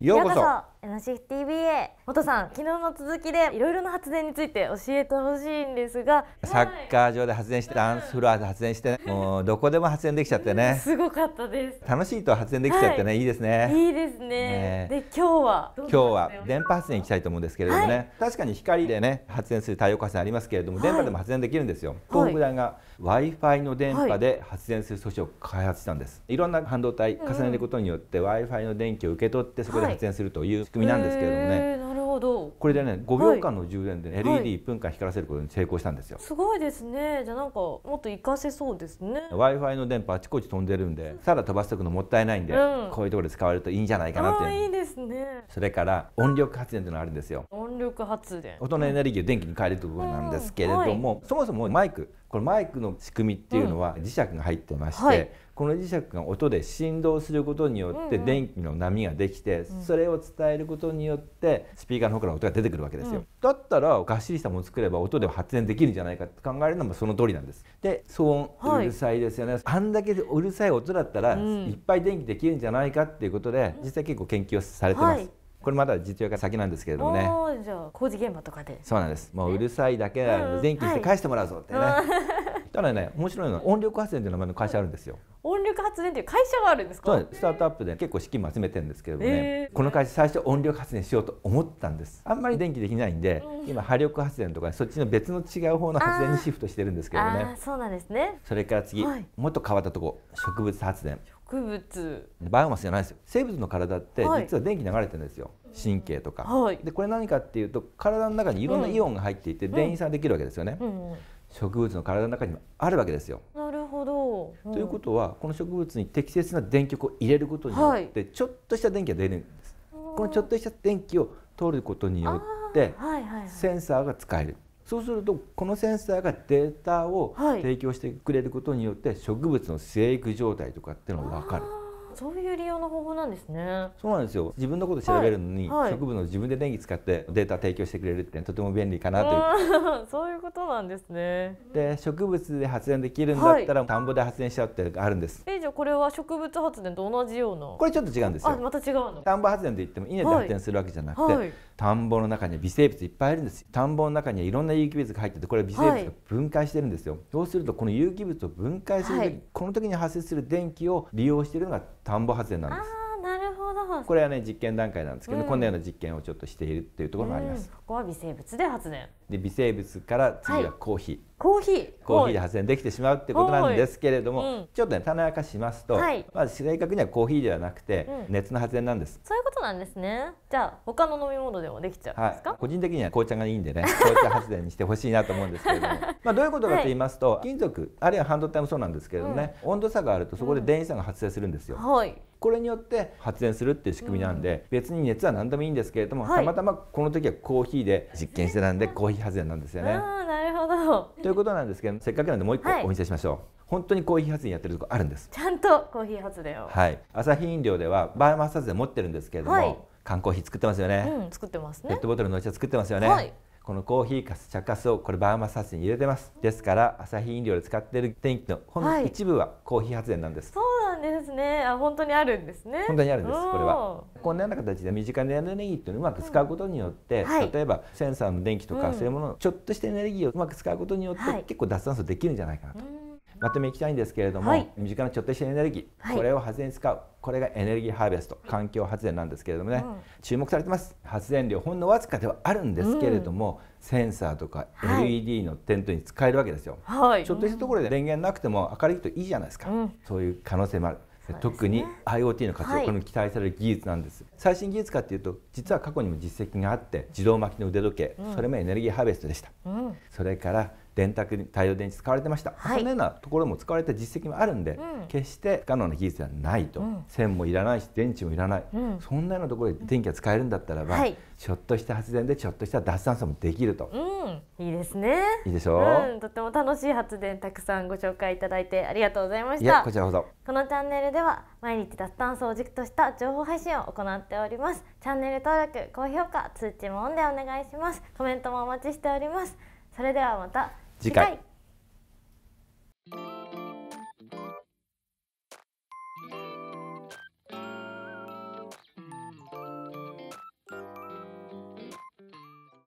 ようこそ。NCTVA 元さん昨日の続きでいろいろな発電について教えてほしいんですが。サッカー場で発電して、ダンスフロアで発電してもうどこでも発電できちゃってね。すごかったです。楽しいと発電できちゃってね、い、いですね。いいですね。ね。で今日は今日は電波発電行きたいと思うんですけれどもね、確かに光でね発電する太陽光発電ありますけれども、電波でも発電できるんですよ、東北大が Wi-Fi の電波で発電する装置を開発したんです、い、ろんな半導体重ねることによって Wi-Fi の電気を受け取ってそこで発電するというみなんですけれどもね、なるほど。これでね5秒間の充電で LED1 分間光らせることに成功したんですよ、すごいですね。じゃあなんかもっと活かせそうですね。Wi-Fi の電波あちこち飛んでるんでさら飛ばしておくのもったいないんで、うん。こういうところで使われるといいんじゃないかなっていう。いいですね。それから音力発電というのがあるんですよ音力発電。音のエネルギーを電気に変えるということなんですけれども、そもそもマイクこれマイクの仕組みっていうのは磁石が入ってまして、はい。この磁石が音で振動することによってうんうん。電気の波ができて、それを伝えることによってスピーカーの方から音が出てくるわけですよ、うん。だったらがっしりしたものを作れば音で発電できるんじゃないかって考えるのもその通りなんです。で騒音はいうるさいですよね、あんだけうるさい音だったら、うん。いっぱい電気できるんじゃないかっていうことで実際結構研究をされてます、はいこれまだ実用化先なんですけれどもね。じゃあ工事現場とかで。そうなんです。もううるさいだけなのうん。で電気にして返してもらうぞってね。ただね面白いのは音力発電という名前の会社あるんですよ。音力発電っていう会社があるんですか？スタートアップで結構資金も集めてるんですけれどもね、えー。この会社最初音力発電しようと思ったんです。あんまり電気できないんで、今波力発電とかそっちの別の違う方の発電にシフトしてるんですけどあねー。そうなんですね。それから次、はい。もっと変わったとこ植物発電。植物。バイオマスじゃないですよ。生物の体ってはい。実は電気流れてるんですよ、神経とか、はい。でこれ何かっていうと体の中にいろんなイオンが入っていて、電位差ができるわけですよね、うんうん。植物の体の中にもあるわけですよ。なるほど、うん。ということはこの植物に適切な電極を入れることによって、ちょっとした電気が出るんです。このちょっとした電気を取ることによってはいはいはい。センサーが使える。そうするとこのセンサーがデータをはい提供してくれることによって植物の生育状態とかっていうのが分かる。そういう利用の方法なんですね。そうなんですよ。自分のこと調べるのに、はい。はい。植物の自分で電気使ってデータ提供してくれるってとても便利かなという。そういうことなんですね。で植物で発電できるんだったら、田んぼで発電しちゃうってあるんです。えじゃあこれは植物発電と同じような？これちょっと違うんですよ。あまた違うの？田んぼ発電といっても稲で発電するわけじゃなくて、はい。田んぼの中には微生物いっぱいいるんですよ。田んぼの中にはいろんな有機物が入っててこれは微生物が分解してるんですよ、そうするとこの有機物を分解する時、はい。この時に発生する電気を利用しているのが田んぼ発電なんです。これはね実験段階なんですけど、うん。こんなような実験をちょっとしているっていうところもあります、うん。ここは微生物で発電。で微生物から次はコーヒー、コーヒー。コーヒーで発電できてしまうってことなんですけれども、はい。うんちょっとね種明かしますと、はい。まず正確にはコーヒーではなくて、うん。熱の発電なんです。そういうことなんですね。じゃあ他の飲み物でもできちゃう。んはい。ですか、、個人的には紅茶がいいんでね 紅茶発電にしてほしいなと思うんですけれども。まあどういうことかと言いますと、金属あるいは半導体もそうなんですけれどもね、温度差があるとそこで電位差が発生するんですよ。はいこれによって発電するっていう仕組みなんで、別に熱は何でもいいんですけれども、はい。たまたまこの時はコーヒーで実験してたんでコーヒー発電なんですよね。ああなるほど。ということなんですけどせっかくなんでもう一個はい。お見せしましょう、本当にコーヒー発電やってるとこあるんです。ちゃんとコーヒー発電を、はい。アサヒ飲料ではバイオマス発電持ってるんですけれども、はい。缶コーヒー作ってますよね、うん作ってますね。ペットボトルのお茶作ってますよね、はい。このコーヒーかす茶かすをこれバイオマス発電に入れてます。ですからアサヒ飲料で使っている電気のほんのはい。一部はコーヒー発電なんです、そうなんですね。あ本当にあるんですね。本当にあるんですこれは。おこんなような形で身近なエネルギーっていうのをうまく使うことによって、はい。例えばセンサーの電気とか、うん。そういうもののちょっとしたエネルギーをうまく使うことによって、はい。結構脱炭素できるんじゃないかなとまとめいきたいんですけれども、はい。身近なちょっとしたエネルギー、はい。これを発電に使うこれがエネルギーハーベスト環境発電なんですけれどもね、うん。注目されてます。発電量ほんのわずかではあるんですけれども、センサーとかはい。LED の点灯に使えるわけですよ、はい。ちょっとしたところで電源なくても明るいといいじゃないですか、うん。そういう可能性もある。特に IoT の活用、はい。これに期待される技術なんです。最新技術かっていうと実は過去にも実績があって自動巻きの腕時計、うん。それもエネルギーハーベストでした。うん。それから電卓に太陽電池使われてました、はい。そのようなところも使われた実績もあるんで、うん。決して不可能な技術ではないと、うん。線もいらないし電池もいらない、うん。そんなようなところで電気が使えるんだったらば、はい。ちょっとした発電でちょっとした脱炭素もできると、うん。いいですね。いいでしょう、うん、とても楽しい発電たくさんご紹介いただいてありがとうございましいやたこちらこそ。このチャンネルでは毎日脱炭素を軸とした情報配信を行っております。チャンネル登録高評価通知もオンでお願いします。コメントもお待ちしております。それではまた次回。